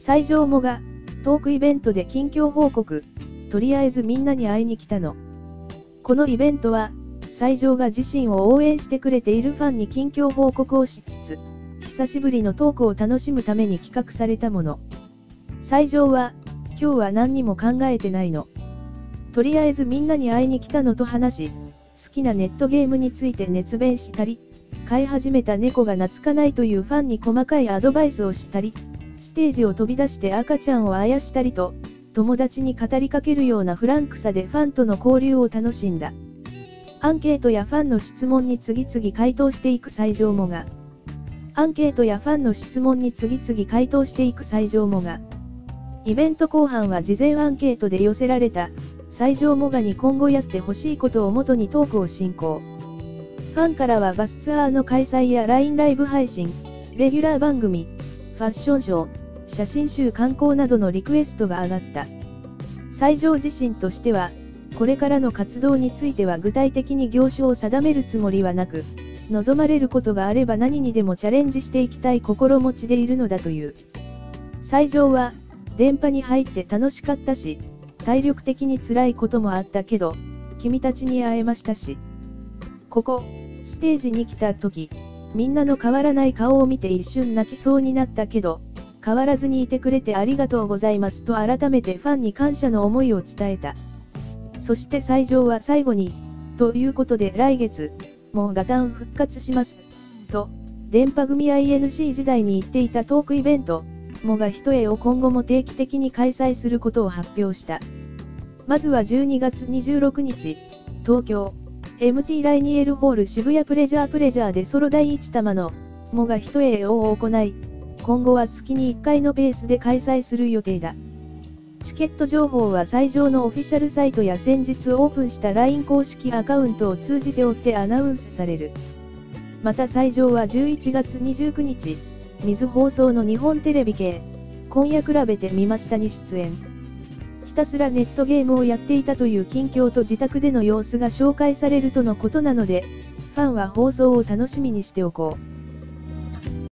西条もが、トークイベントで近況報告、とりあえずみんなに会いに来たの。このイベントは、西条が自身を応援してくれているファンに近況報告をしつつ、久しぶりのトークを楽しむために企画されたもの。西条は、今日は何にも考えてないの。とりあえずみんなに会いに来たのと話し、好きなネットゲームについて熱弁したり、飼い始めた猫が懐かないというファンに細かいアドバイスをしたり、ステージを飛び出して赤ちゃんをあやしたりと、友達に語りかけるようなフランクさでファンとの交流を楽しんだ。アンケートやファンの質問に次々回答していく最上もが、アンケートやファンの質問に次々回答していく最上もが、イベント後半は事前アンケートで寄せられた、最上もがに今後やってほしいことをもとにトークを進行。ファンからはバスツアーの開催や LINE ライブ配信、レギュラー番組、ファッションショー、写真集観光などのリクエストが上がった。最上自身としては、これからの活動については具体的に業種を定めるつもりはなく、望まれることがあれば何にでもチャレンジしていきたい心持ちでいるのだという。最上は、電波に入って楽しかったし、体力的に辛いこともあったけど、君たちに会えましたし。ここ、ステージに来た時、みんなの変わらない顔を見て一瞬泣きそうになったけど、変わらずにいてくれてありがとうございますと改めてファンに感謝の思いを伝えた。そして最上は最後に、ということで来月、もうガタン復活します。と、電波組 INC 時代に言っていたトークイベント、もが一重を今後も定期的に開催することを発表した。まずは12月26日、東京、MT ライニエルホール渋谷プレジャープレジャーでソロ第1玉の、もが一重を行い、今後は月に1回のペースで開催する予定だ。チケット情報は最上のオフィシャルサイトや先日オープンした LINE 公式アカウントを通じて追ってアナウンスされる。また最上は11月29日、水放送の日本テレビ系、今夜比べてみましたに出演。ひたすらネットゲームをやっていたという近況と自宅での様子が紹介されるとのことなので、ファンは放送を楽しみにしておこう。